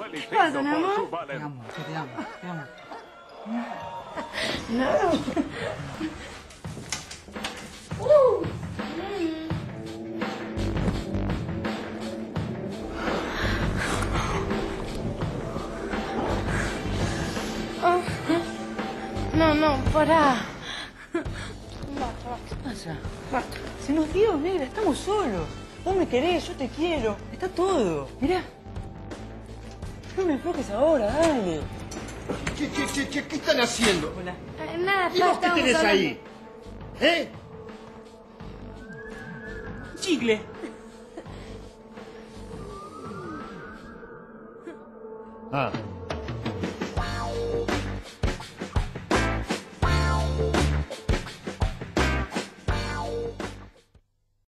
Felicito pasa, por amor? Te amo, te amo, te amo. No, no, pará. ¿Qué pasa? Se nos dio, negra, estamos solos. Vos me querés, yo te quiero. Está todo. Mirá. No me enfoques ahora, dale. Che, che, che, che, ¿qué están haciendo? Hola. Eh, nada, ¿Y vos qué tenés hablando. ahí? ¿Eh? Chicle. Ah,